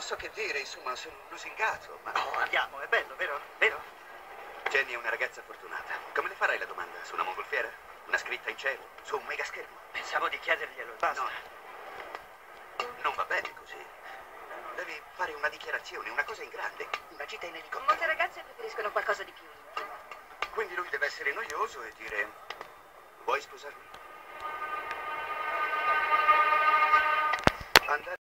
so che dire, insomma, sono lusingato, ma... Oh, andiamo, è bello, vero? Vero? Jenny è una ragazza fortunata. Come le farai la domanda? Su una mongolfiera? Una scritta in cielo? Su un mega schermo? Pensavo di chiederglielo, basta. No. Non va bene così. Devi fare una dichiarazione, una cosa in grande. Una gita in elicottero. Molte ragazze preferiscono qualcosa di più. Quindi lui deve essere noioso e dire... Vuoi sposarmi?